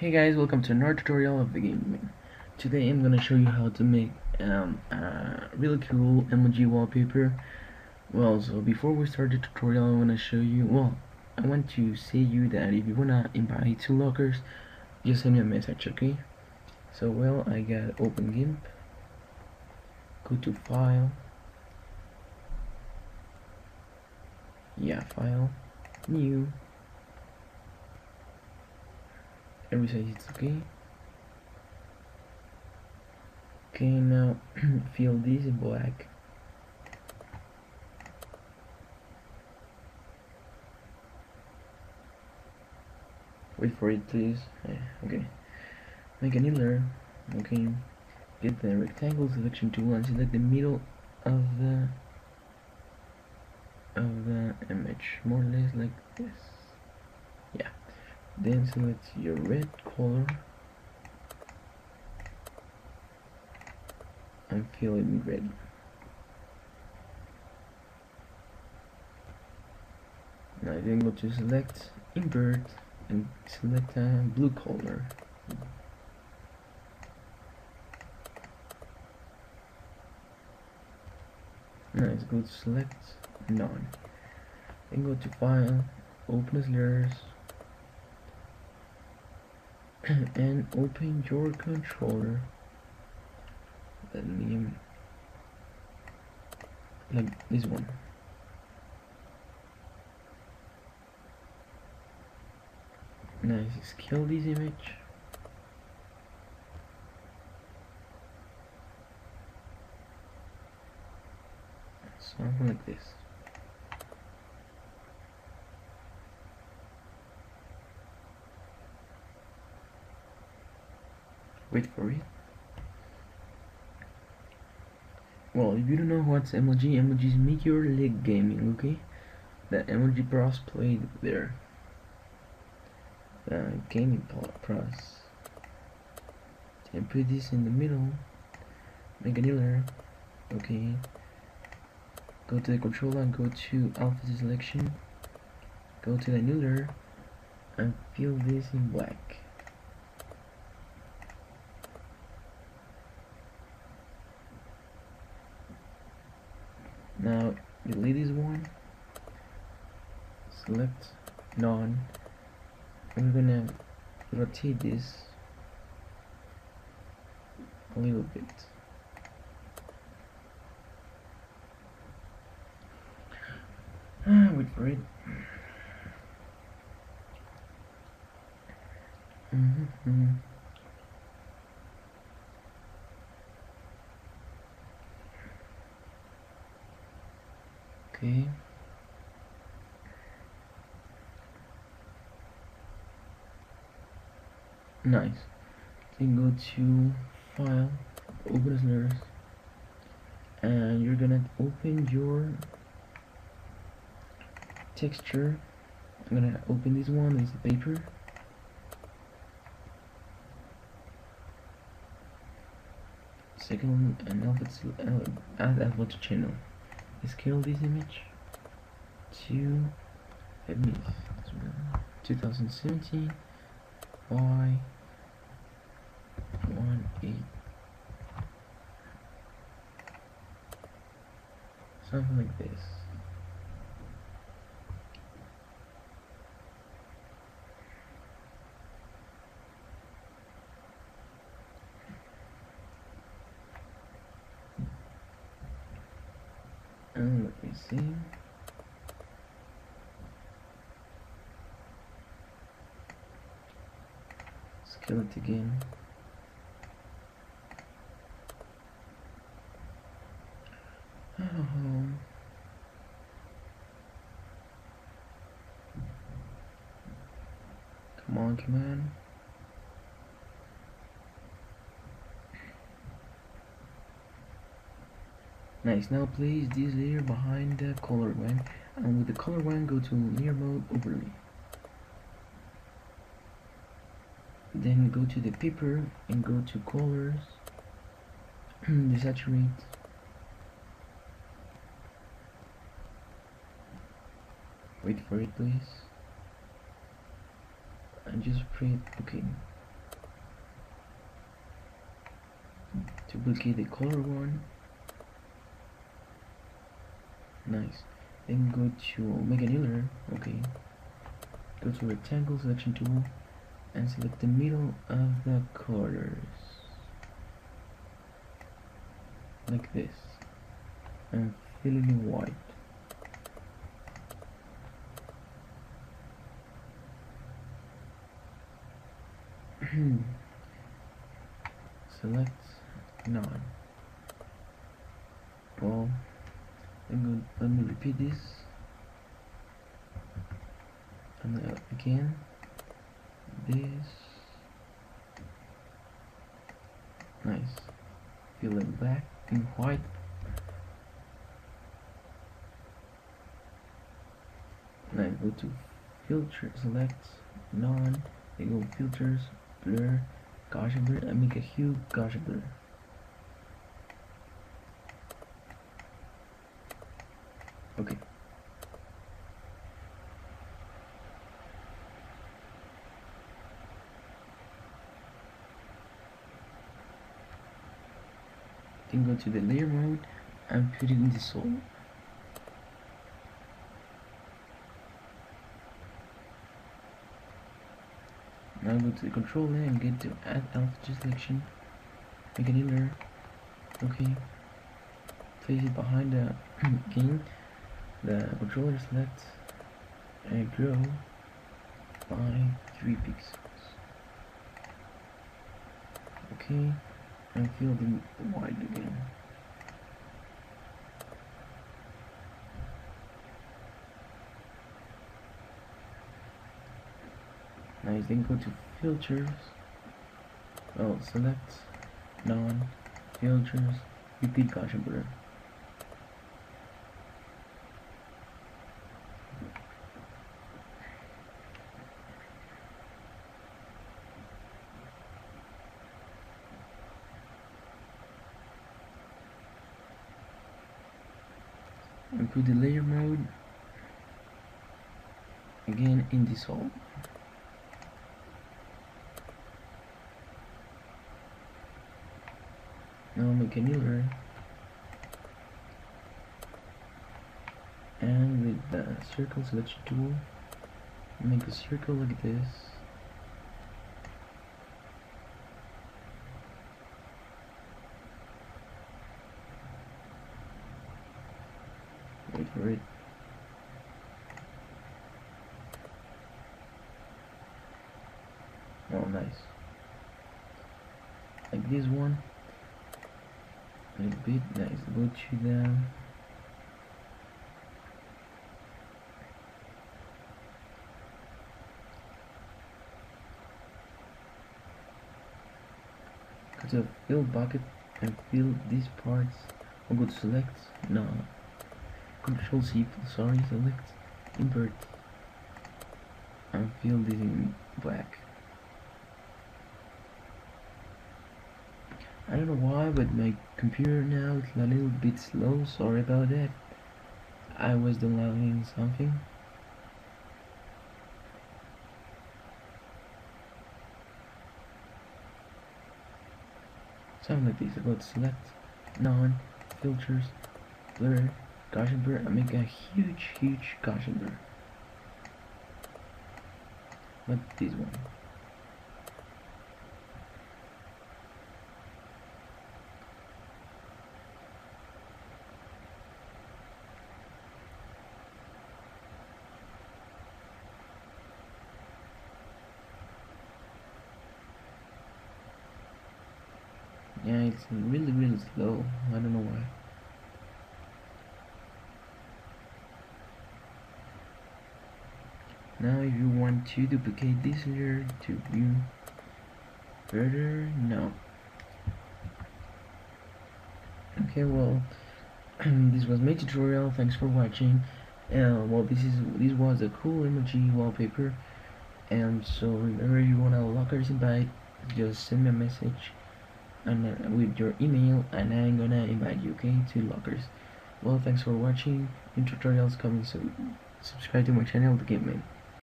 Hey guys, welcome to another tutorial of the game. Today I'm gonna show you how to make um, a really cool MLG wallpaper. Well, so before we start the tutorial, I wanna show you. Well, I want to say you that if you wanna invite two Lockerz, just send me a message, okay? So well, I got Open GIMP. Go to File. Yeah, File. New every size it's okay. Okay now fill this black. Wait for it please. Yeah, okay. Make a new layer okay. Get the rectangle selection tool and select the middle of the of the image. More or less like this then select your red color. And fill it red. Now then go to select invert and select a blue color. Now let's go to select none. Then go to file open as layers and open your controller. Let me um, like this one. Nice. Scale this image. Something like this wait for it well if you don't know what's MLG MLG is Major League Gaming okay? The MLG Pros played there. The gaming pros. And put this in the middle. Make a new okay? Go to the controller and go to alpha selection. Go to the new and fill this in black now delete this one. Select none. We're gonna rotate this a little bit. Ah, wait for it mm -hmm. Okay. Nice. Then go to file open as layers and you're gonna open your texture. I'm gonna open this one this is the paper. Second and uh, add alpha to channel scale this image. To let me 2017 by 1 8 something like this and let me see. Scale it again. Oh. come on come on Nice. Now place this layer behind the color one and with the color one go to layer mode overlay. Then go to the paper and go to colors, desaturate. Wait for it please. And just print okay. Duplicate the color one nice. Then go to make an okay. Go to rectangle selection tool and select the middle of the corners like this. And fill it in white. Select none well then go let me repeat this. And then again. This. Nice. Fill it black and white. Now go to filter select none. Then go filters blur Gaussian blur. And make a hue Gaussian blur okay. Then go to the layer mode and put it in dissolve now go to the control layer and get to add altitude selection. Make an layer okay. Place it behind the game the controller select and grow by 3 pixels. Okay and fill the white again nice then go to filters. Oh select non filters repeat Gaussian blur and put the layer mode. Again in dissolve now make a new layer. And with the circle selection tool make a circle like this it oh nice. Like this one? A little bit nice go to the go to fill bucket and fill these parts. Or go to select. No control C sorry select invert. And fill this in black. I don't know why but my computer now is a little bit slow. Sorry about that. I was downloading something. Something like this about select. Non filters. Blur Gaussian blur and make a huge huge Gaussian blur like this one yeah it's really really slow. I don't know why now if you want to duplicate this layer to view further no. Okay well this was my tutorial. Thanks for watching. Uh, well this is this was a cool MLG wallpaper. And so remember you want a Lockerz invite just send me a message and uh, with your email and I'm gonna invite you okay to Lockerz. Well thanks for watching. New tutorials coming soon. Subscribe to my channel the game man